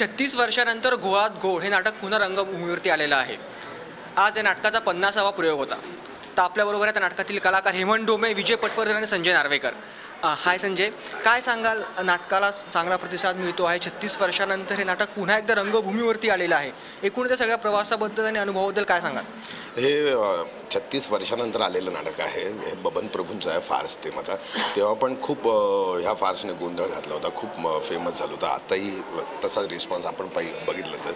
छत्तीस वर्षानंतर घोळात घोळ हे नाटक पुन्हा रंगभूमीवरती आलेलं आहे. आज या नाटकाचा पन्नासावा प्रयोग होता. तर आपल्याबरोबर आहे त्या नाटकातील कलाकार हेमंत डोमे विजय पटवर्धन आणि संजय नार्वेकर. हाय संजय. काय सांगाल? नाटकाला चांगला प्रतिसाद मिळतो आहे. छत्तीस वर्षानंतर हे नाटक पुन्हा एकदा रंगभूमीवरती आलेलं आहे. एकूण त्या सगळ्या प्रवासाबद्दल आणि अनुभवाबद्दल काय सांगाल? हे छत्तीस वर्षानंतर आलेलं नाटक आहे. हे बबन प्रभूंचं आहे फार्स ते माझा. तेव्हा पण खूप ह्या फार्सने गोंधळ घातला होता. खूप फेमस झालं होतं. आताही तसाच रिस्पॉन्स आपण पाहि बघितलं तर.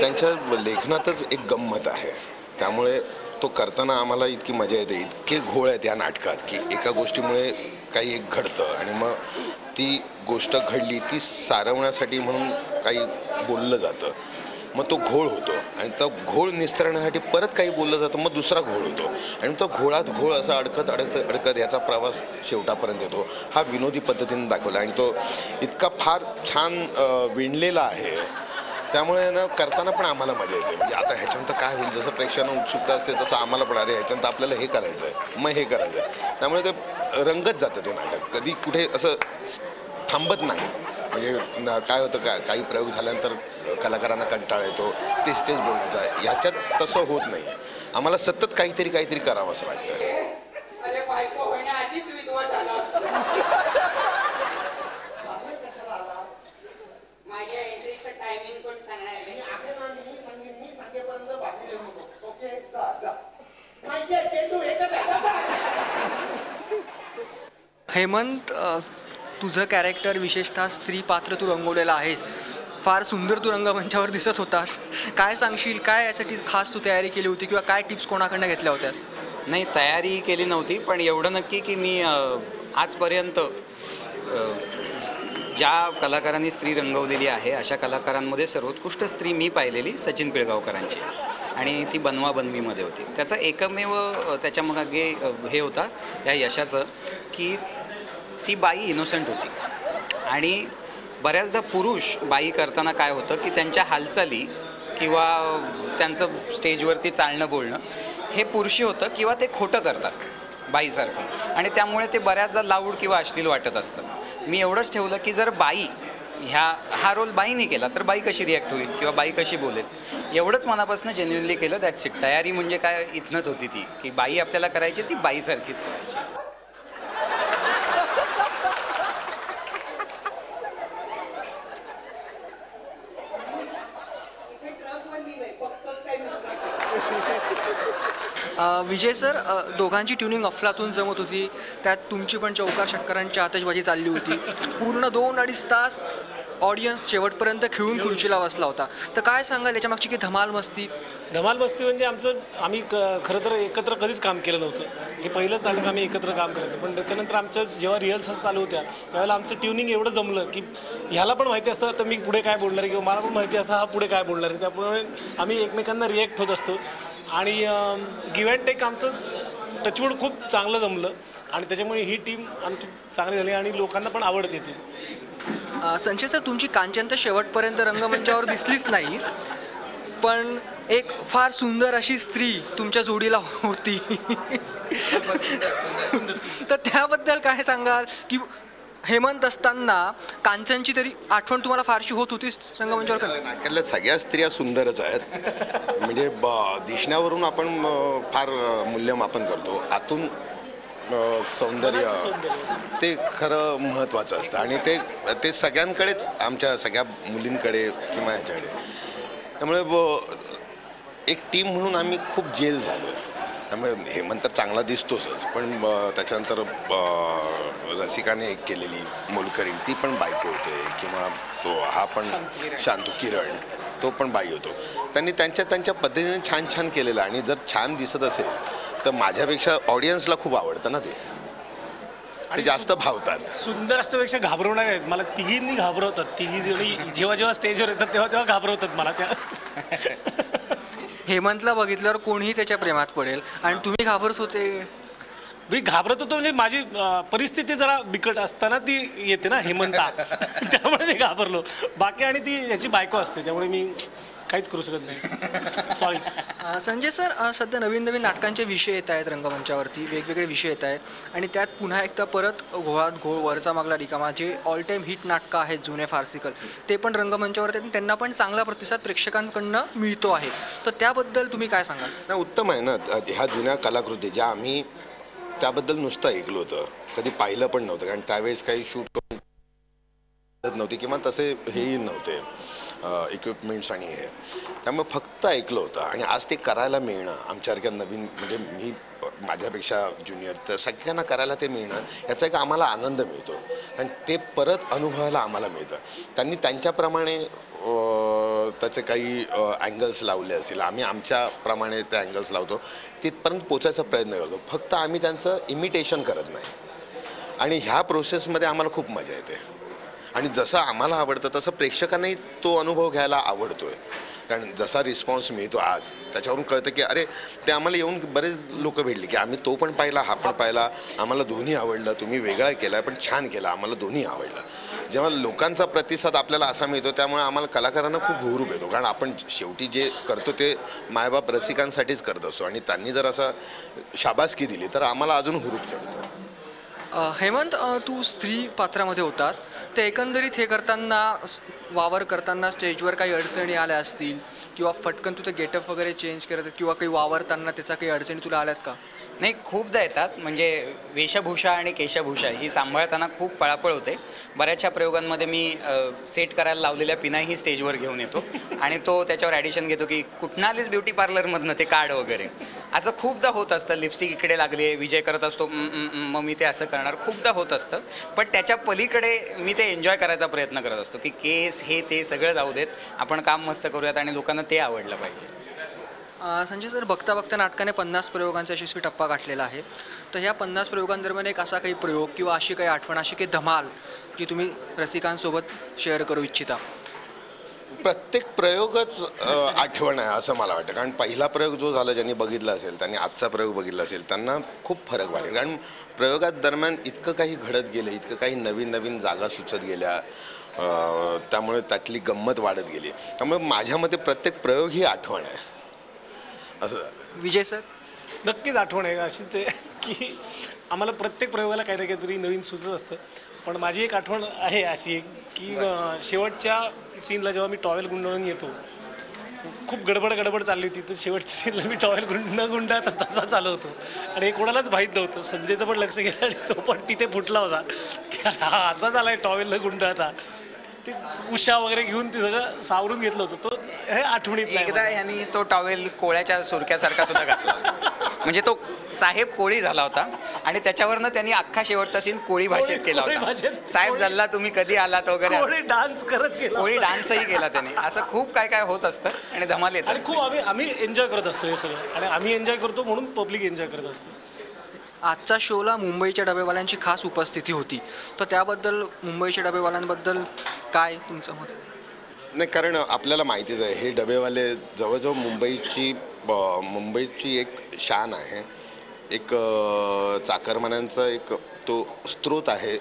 त्यांच्या लेखनातच एक गंमत आहे. त्यामुळे तो करताना आम्हाला इतकी मजा येते इतके घोळ आहेत या नाटकात की एका गोष्टीमुळे काही एक घडतं आणि मग ती गोष्ट घडली ती सारवण्यासाठी म्हणून काही बोललं जातं. मग तो घोळ होतो आणि तो घोळ निस्तरण्यासाठी परत काही बोललं जातं मग दुसरा घोळ होतो. आणि तो घोळात घोळ असा अडकत अडकत अडकत याचा प्रवास शेवटापर्यंत येतो. हा विनोदी पद्धतीने दाखवला आणि तो इतका फार छान विणलेला आहे. त्यामुळे ना करताना पण आम्हाला मजा येते. म्हणजे आता काय होईल जसं प्रेक्षकांना उत्सुकता असते तसं आम्हाला पण अरे ह्याच्यानंतर आपल्याला हे करायचं आहे. मग हे करायचं आहे. त्यामुळे ते रंगत जातं ते नाटक. कधी कुठे असं थांबत नाही. म्हणजे न- काय होतं का काही प्रयोग झाल्यानंतर कलाकारांना कंटाळा येतो. तेच तेच बोलण्याचा ह्याच्यात तसं होत नाही. आम्हाला सतत काहीतरी काहीतरी करावं असं वाटतं अरे बायको होण्याआधीच विधवा झाला असतो माझ्या एंट्रीचं टायमिंग कोण सांगणार आहे? हेमंत अ, तुझं कॅरेक्टर विशेषतः स्त्री पात्र तू रंगवलेलं आहेस. फार सुंदर तू रंगमंचावर दिसत होतास. काय सांगशील? काय यासाठी खास तू तयारी केली होती किंवा काय टिप्स कोणाकडनं घेतल्या होत्यास नाही तयारी केली नव्हती पण एवढं नक्की की मी अ, आजपर्यंत अ, ज्या कलाकारांनी स्त्री रंगवलेली आहे अशा कलाकारांमध्ये सर्वोत्कृष्ट स्त्री मी पाहिलेली सचिन पिळगावकरांची. आणि ती बनवा बनवीमध्ये होती. त्याचा एकमेव त्याच्यामागे हे होता त्या यशाचं की ती बाई इनोसंट होती. आणि बऱ्याचदा पुरुष बाई करताना काय होतं की त्यांच्या हालचाली किंवा त्यांचं स्टेजवरती चालणं बोलणं हे पुरुषी होतं किंवा ते खोटं करतात बाईसारखं. आणि त्यामुळे ते बऱ्याचदा लाऊड किंवा अश्लील वाटत असतं. मी एवढंच ठेवलं की जर बाई ह्या हा रोल बाईने केला तर बाई कशी रिॲक्ट होईल किंवा बाई कशी बोलेल? एवढंच मनापासून जेन्युनली केलं दॅट्स इट तयारी म्हणजे काय इथनंच होती ती की बाई आपल्याला करायची ती बाईसारखीच करायची. विजय सर दोघांची ट्युनिंग अफलातून जमत होती. त्यात तुमची पण चौकार षटकरांची आतषबाजी चालली होती. पूर्ण दोन अडीच तास ऑडियन्स शेवटपर्यंत खेळून खुर्चीला बसला होता. तर काय सांगाल याच्या मागची की धमाल मस्ती? धमाल मस्ती म्हणजे आमचं आम्ही क खरं तर एकत्र कधीच काम केलं नव्हतं. हे पहिलंच नाटक आम्ही एकत्र काम करायचं. पण त्याच्यानंतर आमच्या जेव्हा रिहर्सल्स चालू होत्या त्यावेळेला आमचं ट्युनिंग एवढं जमलं की ह्याला पण माहिती असतं तर मी पुढे काय बोलणार आहे? किंवा मला पण माहिती असतं हा पुढे काय बोलणार आहे? त्यामुळे आम्ही एकमेकांना रिॲक्ट होत असतो. आणि गिव्ह अँड टेक आमचं टचवूड खूप चांगलं जमलं. आणि त्याच्यामुळे ही टीम आमची चांगली झाली आणि लोकांना पण आवडते ती संजय सर तुमची कांचन तर शेवटपर्यंत रंगमंचावर दिसलीच नाही. पण एक फार सुंदर अशी स्त्री तुमच्या जोडीला होती. तर त्याबद्दल काय सांगाल? की हेमंत असताना कांचनची तरी आठवण तुम्हाला फारशी होत होतीच रंगमंचावर नाटकातल्या सगळ्या स्त्रिया सुंदरच आहेत. म्हणजे ब दिसण्यावरून आपण फार मूल्यमापन करतो. आतून सौंदर्य. ते खरं महत्त्वाचं असतं. आणि ते ते सगळ्यांकडेच आमच्या सगळ्या मुलींकडे किंवा ह्याच्याकडे. त्यामुळे ब एक टीम म्हणून आम्ही खूप जेल झालो आहे त्यामुळे हेमंत तर चांगला दिसतोच पण त्याच्यानंतर रसिकाने एक केलेली मोलकरीण ती पण बायको होते. किंवा तो हा पण शांतू किरण तो पण बाई होतो. त्यांनी त्यांच्या त्यांच्या पद्धतीने छान छान केलेलं. आणि जर छान दिसत असेल तर माझ्यापेक्षा ऑडियन्सला खूप आवडतं ना ते. ते जास्त भावतात. सुंदर असण्यापेक्षा घाबरवणार आहेत. मला तिघींनी घाबरवतात. तिघी जणी जेव्हा जेव्हा स्टेजवर येतात तेव्हा तेव्हा घाबरवतात मला त्या. हेमंतला बघितल्यावर कोणीही त्याच्या प्रेमात पडेल? आणि तुम्ही घाबरत होते. मी घाबरत होतो म्हणजे माझी अं, परिस्थिती जरा बिकट असताना ती येते ना हेमंता. त्यामुळे मी घाबरलो. बाकी आणि ती याची बायको असते. त्यामुळे मी काहीच करू शकत नाही. सॉरी अ, संजय सर अ, सध्या नवीन नवीन नाटकांचे विषय येत आहेत रंगमंचावरती वेगवेगळे विषय येत आहेत. आणि त्यात पुन्हा एकदा परत घोळात घोळ वरचा मागला रिकामा जे ऑल टाईम हिट नाटकं आहेत जुने फार्सिकल ते पण रंगमंचावर आहेत. आणि त्यांना पण चांगला प्रतिसाद प्रेक्षकांकडनं मिळतो आहे. तर त्याबद्दल तुम्ही काय सांगाल? नाही उत्तम आहे ना. त- ह्या जुन्या कलाकृती ज्या आम्ही त्याबद्दल नुसतं ऐकलं होतं. कधी पाहिलं पण नव्हतं. कारण त्यावेळेस काही शूट नव्हती. किंवा तसे हेही नव्हते. इक्विपमेंट्स आणि हे. त्यामुळे फक्त ऐकलं होतं आणि आज ते करायला मिळणं आमच्यासारख्या नवीन म्हणजे मी माझ्यापेक्षा ज्युनियर तर सगळ्यांना करायला ते मिळणं याचा एक आम्हाला आनंद मिळतो. आणि ते परत अनुभवायला आम्हाला मिळतं. त्यांनी त्यांच्याप्रमाणे त्याचे काही अँगल्स लावले असतील. आम्ही आमच्याप्रमाणे ते अँगल्स लावतो. तिथपर्यंत पोचायचा प्रयत्न करतो. फक्त आम्ही त्यांचं इमिटेशन करत नाही. आणि ह्या प्रोसेसमध्ये आम्हाला खूप मजा येते. आणि जसं आम्हाला आवडतं तसं प्रेक्षकांनाही तो अनुभव घ्यायला आवडतोय. कारण जसा रिस्पॉन्स मिळतो आज त्याच्यावरून कळतं की अरे ते आम्हाला येऊन बरेच लोक भेटले की आम्ही तो पण पाहिला हा पण पाहिला आम्हाला दोन्ही आवडलं तुम्ही वेगळा केला पण छान केला आम्हाला दोन्ही आवडलं. जेव्हा लोकांचा प्रतिसाद आपल्याला असा मिळतो त्यामुळे आम्हाला कलाकारांना खूप हुरूप येतो. कारण आपण शेवटी जे करतो ते मायबाप रसिकांसाठीच करत असतो. आणि त्यांनी जर असं शाबासकी दिली तर आम्हाला अजून हुरूप चढतो. हेमंत तू स्त्री पात्रामध्ये होतास. तर एकंदरीत हे करताना वावर करताना स्टेजवर काही अडचणी आल्या असतील? किंवा फटकन तू ते गेटअप वगैरे चेंज करत किंवा काही वावरताना त्याचा काही अडचणी तुला आल्यात का? नाही खूपदा येतात. म्हणजे वेशभूषा आणि केशभूषा ही सांभाळताना खूप पळापळ होते. बऱ्याचशा प्रयोगांमध्ये मी सेट करायला लावलेल्या पिनाही स्टेजवर घेऊन येतो. आणि तो त्याच्यावर ॲडिशन घेतो की कुठनं ब्युटी पार्लरमधनं ते कार्ड वगैरे. असं खूपदा होत असतं. लिपस्टिक इकडे लागली आहे विजय करत असतो मग मी ते असं करणार. खूपदा होत असतं. पण त्याच्या पलीकडे मी ते एन्जॉय करायचा प्रयत्न करत असतो की केस हे ते सगळं जाऊ देत. आपण काम मस्त करूयात आणि लोकांना ते आवडलं पाहिजे. संजय सर बघता बघता नाटकाने पन्नास प्रयोगांचा यशस्वी टप्पा गाठलेला आहे. तर ह्या पन्नास प्रयोगांदरम्यान एक असा काही प्रयोग किंवा अशी काही आठवण अशी काही धमाल जी तुम्ही रसिकांसोबत शेअर करू इच्छिता? प्रत्येक प्रयोगच आठवण आहे असं मला वाटतं. कारण पहिला प्रयोग जो झाला ज्यांनी बघितला असेल त्यांनी आजचा प्रयोग बघितला असेल त्यांना खूप फरक वाटेल. कारण प्रयोगात दरम्यान इतकं काही घडत गेलं इतकं काही नवीन नवीन जागा सुचत गेल्या त्यामुळे त्यातली गंमत वाढत गेली. त्यामुळे माझ्या मते प्रत्येक प्रयोग ही आठवण आहे. असं. विजय सर? नक्कीच आठवण आहे अशीच आहे की आम्हाला प्रत्येक प्रयोगाला काही ना काहीतरी नवीन सुचत असतं. पण माझी एक आठवण आहे अशी एक की शेवटच्या सीनला जेव्हा मी टॉवेल गुंडळून येतो खूप गडबड गडबड चालली होती. तर शेवटच्या सीनला मी टॉवेल गुंड न गुंडाळता तसा चालू होतो. आणि हे कोणालाच माहीत नव्हतं. संजयचं पण लक्ष गेलं आणि तो पण तिथे फुटला होता. की अरे हा असा झाला आहे टॉवेल न गुंडाळता. ते उषा वगैरे घेऊन ते सगळं सावरून घेतलं होतं. तो हे आठवणीत एकदा यांनी तो टॉवेल कोळ्याच्या सुरक्यासारखा सुद्धा घातला. होता. म्हणजे तो साहेब कोळी झाला होता आणि त्याच्यावरनं त्यांनी अख्खा शेवटचा सीन कोळी भाषेत केला कोळी होता. भाषेत. साहेब झाला तुम्ही कधी आलात वगैरे? कोणी डान्स करत गेला कोळी डान्सही केला त्याने. असं खूप काय काय होत असतं आणि धमाल येत आणि असते. खूप आम्ही आम्ही एन्जॉय करत असतो हे सगळं. आणि आम्ही एन्जॉय करतो म्हणून पब्लिक एन्जॉय करत असतो. आजच्या शोला मुंबईच्या डबेवाल्यांची खास उपस्थिती होती. तर त्याबद्दल मुंबईच्या डबेवाल्यांबद्दल काय तुमचं मत? नाही कारण आपल्याला माहितीच आहे हे डबेवाले जवळजवळ मुंबईची ब- मुंबईची एक शान आहे. एक चाकरमान्यांचा एक तो स्रोत आहे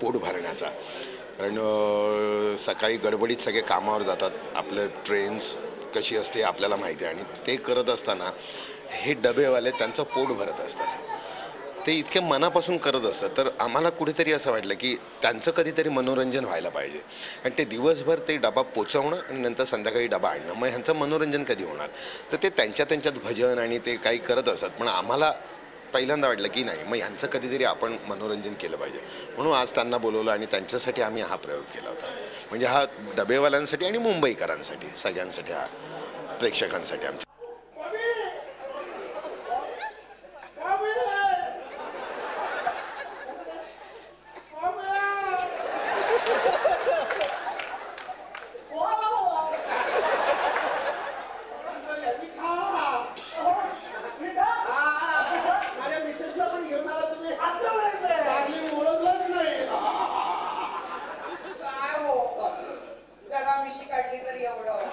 पोट भरण्याचा. कारण सकाळी गडबडीत सगळे कामावर जातात आपलं ट्रेन्स कशी असते आपल्याला माहिती आहे. आणि ते करत असताना हे डबेवाले त्यांचं पोट भरत असतात. ते इतक्या मनापासून करत असतात. तर आम्हाला कुठेतरी असं वाटलं की त्यांचं कधीतरी मनोरंजन व्हायला पाहिजे. आणि ते दिवसभर ते डबा पोचवणं आणि नंतर संध्याकाळी डबा आणणं. मग ह्यांचं मनोरंजन कधी होणार? तर ते त्यांच्या त्यांच्यात भजन आणि ते काही करत असतात. पण आम्हाला पहिल्यांदा वाटलं की नाही मग ह्यांचं कधीतरी आपण मनोरंजन केलं पाहिजे. म्हणून आज त्यांना बोलवलं आणि त्यांच्यासाठी आम्ही हा प्रयोग केला होता. म्हणजे हा डबेवाल्यांसाठी आणि मुंबईकरांसाठी सगळ्यांसाठी हा प्रेक्षकांसाठी आमच्या माझ्या मिसेसला पण घेऊन आला तुम्ही असं म्हणायचं लागली ओळखलंच नाही काय हो जगा मिशी काढली तर एवढं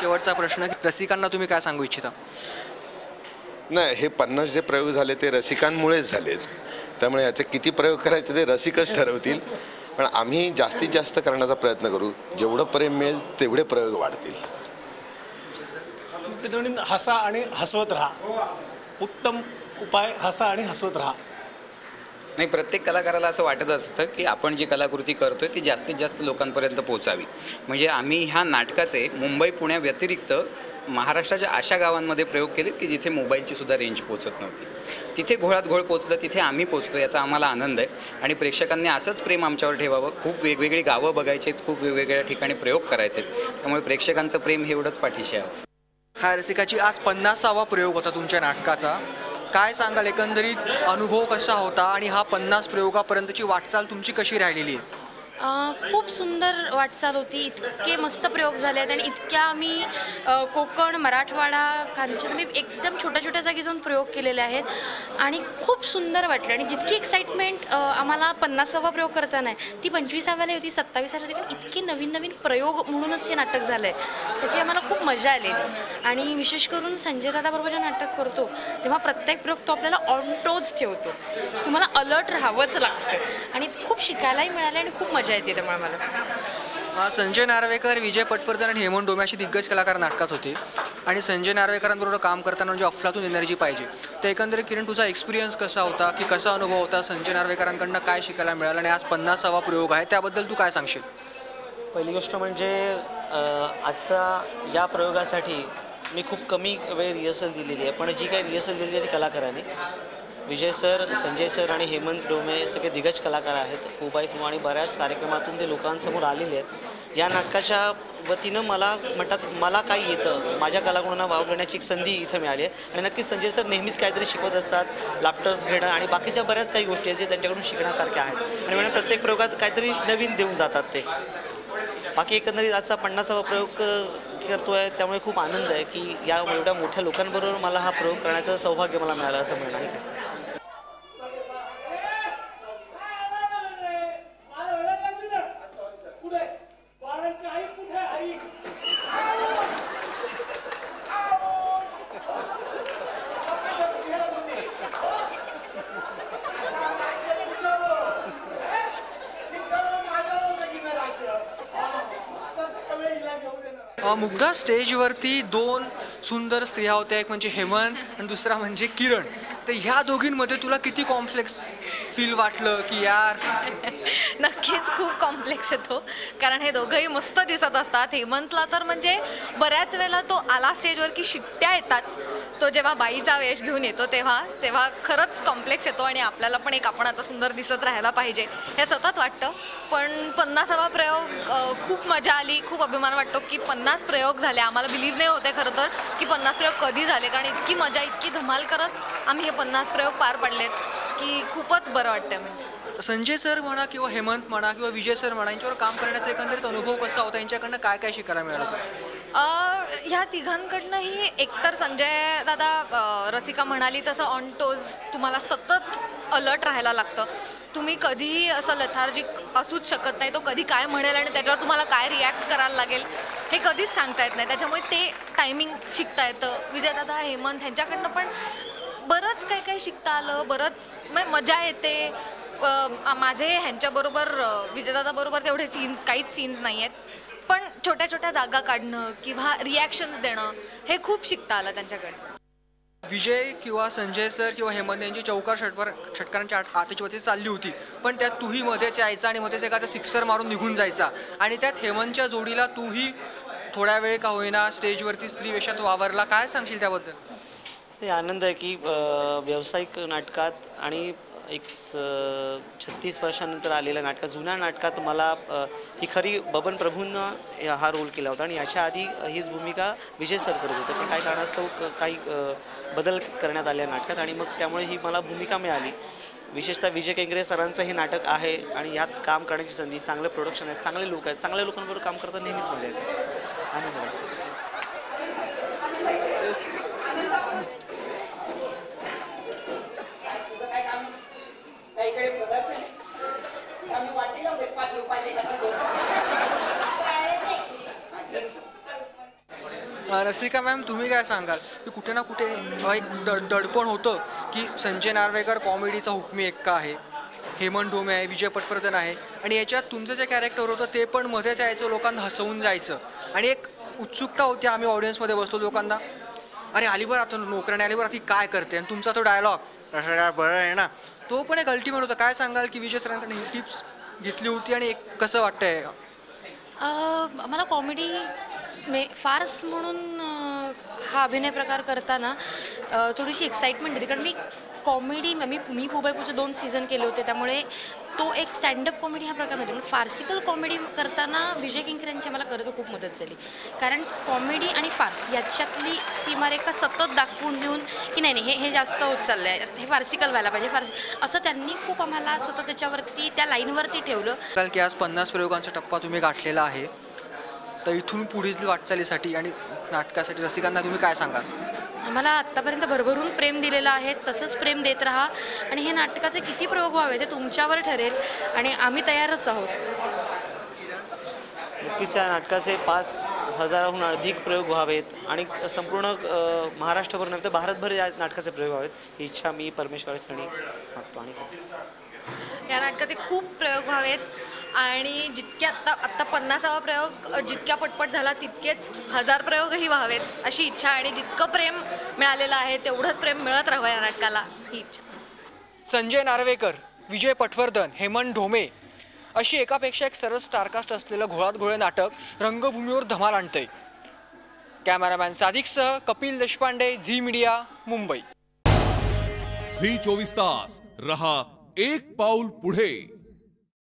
शेवटचा प्रश्न की रसिकांना तुम्ही काय सांगू इच्छिता? नाही हे पन्नास जे प्रयोग झाले ते रसिकांमुळेच झालेत. त्यामुळे याचे किती प्रयोग करायचे ते रसिकच ठरवतील. पण आम्ही जास्तीत जास्त करण्याचा प्रयत्न करू. जेवढं प्रेम मिळेल तेवढे प्रयोग वाढतील. हसा आणि हसवत राहा. उत्तम उपाय हसा आणि हसवत राहा. नाही प्रत्येक कलाकाराला असं वाटत असतं की आपण जी कलाकृती करतोय ती जास्तीत जास्त लोकांपर्यंत पोहोचावी. म्हणजे आम्ही ह्या नाटकाचे मुंबई पुण्याव्यतिरिक्त महाराष्ट्राच्या अशा गावांमध्ये प्रयोग केलेत की जिथे मोबाईलची सुद्धा रेंज पोचत नव्हती. तिथे घोळात घोळ पोचलं तिथे आम्ही पोचलो याचा आम्हाला आनंद आहे. आणि प्रेक्षकांनी असंच प्रेम आमच्यावर ठेवावं. खूप वेगवेगळी गावं बघायची आहेत खूप वेगवेगळ्या ठिकाणी प्रयोग करायचे आहेत. त्यामुळे प्रेक्षकांचं प्रेम हे एवढंच पाठीशी आहे. हा रसिकाची आज पन्नासावा प्रयोग होता तुमच्या नाटकाचा. काय सांगाल? एकंदरीत अनुभव कसा होता आणि हा पन्नास प्रयोगापर्यंतची वाटचाल तुमची कशी राहिलेली आहे? खूप सुंदर वाटचाल होती. इतके मस्त प्रयोग झाले आहेत आणि इतक्या आम्ही कोकण मराठवाडा खानदेशात आम्ही एकदम छोट्या छोट्या जागी जाऊन प्रयोग केलेले आहेत आणि खूप सुंदर वाटलं. आणि जितकी एक्साइटमेंट आम्हाला पन्नासावा प्रयोग करताना आहे ती पंचवीसाव्याला होती सत्तावीसाव्या होती. पण इतके नवीन नवीन प्रयोग म्हणूनच हे नाटक झालं आहे त्याची आम्हाला खूप मजा आलेली. आणि विशेष करून संजय दादाबरोबर जे नाटक करतो तेव्हा प्रत्येक प्रयोग तो आपल्याला ऑन टोज ठेवतो. तुम्हाला अलर्ट राहावंच लागतं. आणि खूप शिकायलाही मिळालं आणि खूप मजा येते त्यामुळे मला संजय नार्वेकर विजय पटवर्धन आणि हेमंत डोमे अशी दिग्गज कलाकार नाटकात होते. आणि संजय नार्वेकरांबरोबर काम करताना म्हणजे अफलातून एनर्जी पाहिजे. तर एकंदरीत किरण तुझा एक्सपिरियन्स कसा होता? की कसा अनुभव होता? संजय नार्वेकरांकडनं काय शिकायला मिळालं? आणि आज पन्नासावा प्रयोग आहे. त्याबद्दल तू काय सांगशील? पहिली गोष्ट म्हणजे आत्ता या प्रयोगासाठी मी खूप कमी वेळ रिहर्सल दिलेली आहे. पण जी काही रिहर्सल दिलेली आहे ती कलाकारांनी. विजय सर संजय सर आणि हेमंत डोमे सगळे दिग्गज कलाकार आहेत. फू बाय फू आणि बऱ्याच कार्यक्रमातून ते लोकांसमोर आलेले आहेत. या नाटकाच्या वतीनं मला म्हणतात मला काय येतं. माझ्या कलागुणांना वाव घेण्याची एक संधी इथं मिळाली आहे. आणि नक्कीच संजय सर नेहमीच काहीतरी शिकवत असतात लाफ्टर्स घेणं आणि बाकीच्या बऱ्याच काही गोष्टी आहेत जे त्यांच्याकडून शिकण्यासारख्या आहेत. आणि म्हणून प्रत्येक प्रयोगात काहीतरी नवीन देऊन जातात ते. बाकी एकंदरीत आजचा पन्नासावा प्रयोग करतो करतोय त्यामुळे खूप आनंद आहे की या एवढ्या मोठ्या लोकांबरोबर मला हा प्रयोग करण्याचं सौभाग्य मला मिळालं असं म्हणणं आहे कुठे बाळांची आई कुठे आई अ, मुग्धा स्टेजवरती दोन सुंदर स्त्रिया होत्या. एक म्हणजे हेमंत आणि दुसरा म्हणजे किरण. तर ह्या दोघींमध्ये तुला किती कॉम्प्लेक्स फील वाटलं की यार? नक्कीच खूप कॉम्प्लेक्स येतो कारण हे दोघंही मस्त दिसत असतात. हेमंतला तर म्हणजे बऱ्याच वेळेला तो आला स्टेजवर की शिट्ट्या येतात. तो जेव्हा बाईचा वेश घेऊन येतो तेव्हा तेव्हा खरंच कॉम्प्लेक्स येतो आणि आपल्याला पण एक आपण आता सुंदर दिसत राहायला पाहिजे. हे सतत वाटतं. पण पन्नासावा प्रयोग खूप मजा आली खूप अभिमान वाटतो की पन्नास प्रयोग झाले. आम्हाला बिलीव्ह नाही होते खरं तर की पन्नास प्रयोग कधी झाले. कारण इतकी मजा इतकी धमाल करत आम्ही हे पन्नास प्रयोग पार पडलेत की खूपच बरं वाटतं म्हणजे संजय सर म्हणा किंवा हेमंत म्हणा किंवा विजय सर म्हणा यांच्यावर काम करण्याचा एकंदरीत अनुभव कसा होता? यांच्याकडनं काय काय शिकायला मिळालं? ह्या तिघांकडनंही एकतर संजय दादा रसिका म्हणाली तसं ऑन टोज तुम्हाला सतत अलर्ट राहायला लागतं. तुम्ही कधीही असं लथार्जिक असूच शकत नाही तो कधी काय म्हणेल आणि त्याच्यावर तुम्हाला काय रिॲक्ट करायला लागेल हे कधीच सांगता येत नाही. त्याच्यामुळे ते टायमिंग शिकता येतं. विजयदादा हेमंत ह्यांच्याकडनं पण बरंच काही काही शिकता आलं बरंच म्हणजे मजा येते. माझे ह्यांच्याबरोबर विजयदादाबरोबर तेवढे सीन काहीच सीन्स नाही आहेत पण छोट्या छोट्या जागा काढणं किंवा रिॲक्शन्स देणं हे खूप शिकता आलं त्यांच्याकडनं विजय किंवा संजय सर किंवा हेमंत यांची चौकार षटवर षटकारांची आत- आतिषबाजी चालली होती. पण त्यात तूही मध्येच यायचा आणि मध्येच एखादा सिक्सर मारून निघून जायचा. आणि त्यात हेमंतच्या जोडीला तूही थोड्या वेळ का होईना स्टेजवरती स्त्री वेशात वावरला. काय सांगशील त्याबद्दल? हे आनंद आहे की व्यावसायिक नाटकात आणि एक छत्तीस वर्षानंतर आलेल्या नाटकात जुन्या नाटकात मला ही खरी बबन प्रभूंनं हा रोल केला होता आणि याच्या आधी हीच भूमिका विजय सर करत होते. पण काही कारणास्तव क- काही बदल करण्यात आल्या नाटकात आणि मग त्यामुळे ही मला भूमिका मिळाली. विशेषतः विजय केंगरे सरांचं हे नाटक आहे आणि यात काम करण्याची संधी चांगलं प्रोडक्शन आहे चांगले लोक आहेत. चांगल्या लोकांबरोबर काम करता नेहमीच मजा येते. आनंद वाटतो काहीकडे प्रदर्शन आहे. आम्ही वाटीला होते पाच रुपयाला कसं अ, रसिका मॅम तुम्ही काय सांगाल? की कुठे ना कुठे एक दड दडपण होतं की संजय नार्वेकर कॉमेडीचा हुकमी एक्का आहे हेमंत ढोमे आहे विजय पटवर्धन आहे. आणि याच्यात तुमचं जे कॅरेक्टर होतं ते पण मध्येच यायचं लोकांना हसवून जायचं. आणि एक उत्सुकता होती आम्ही ऑडियन्समध्ये बसलो लोकांना. अरे अलिबर आता नोकऱ्याने अलिबर आता काय करते? आणि तुमचा तो डायलॉग बरं आहे ना. तो पण एक अल्टिमेट होता. काय सांगाल की विजय सरांकडे ही टिप्स घेतली होती आणि एक कसं वाटतंय? अ, मला कॉमेडी मे फार्स म्हणून हा अभिनय प्रकार करताना थोडीशी एक्साइटमेंट होती. कारण मी कॉमेडी मी मी पुबाईपूचे दोन सीझन केले होते. त्यामुळे तो एक स्टँडअप कॉमेडी हा प्रकार म्हणजे पण फार्सिकल कॉमेडी करताना विजय किंकर यांची मला खरं तर खूप मदत झाली. कारण कॉमेडी आणि फार्स याच्यातली सीमारेखा सतत दाखवून देऊन की नाही नाही हे हे जास्त होत चाललं आहे हे फार्सिकल व्हायला पाहिजे. फार्स असं त्यांनी खूप आम्हाला सतत त्याच्यावरती त्या लाईनवरती ठेवलं. की आज पन्नास प्रयोगांचा टप्पा तुम्ही गाठलेला आहे. तर इथून पुढील वाटचालीसाठी आणि नाटकासाठी रसिकांना तुम्ही काय सांगाल? आम्हाला आत्तापर्यंत भरभरून प्रेम दिलेलं आहे तसंच प्रेम देत राहा. आणि हे नाटकाचे किती प्रयोग व्हावे ते तुमच्यावर ठरेल आणि आम्ही तयारच आहोत. नक्कीच या नाटकाचे पाच हजाराहून अधिक प्रयोग व्हावेत आणि संपूर्ण अ, महाराष्ट्रभर नव्हे तर भारतभर या नाटकाचे प्रयोग व्हावेत. ही इच्छा मी परमेश्वराचरणी मागतो आणि करतो. या नाटकाचे खूप प्रयोग व्हावेत. आणि जितके आत्ता आत्ता पन्नासावा प्रयोग जितक्या पटपट झाला तितकेच हजार प्रयोगही व्हावेत अशी इच्छा आणि जितकं प्रेम मिळालेलं आहे तेवढंच प्रेम मिळत राहावं या नाटकाला ही इच्छा. संजय नार्वेकर विजय पटवर्धन हेमंत ढोमे अशी एकापेक्षा एक सरस स्टारकास्ट असलेलं घोळात घोळे नाटक रंगभूमीवर धमाल आणतंय. Cameraman सादिकसह Kapil Deshpande Zee media Mumbai. Zee चोवीस तास रहा एक पाऊल पुढे.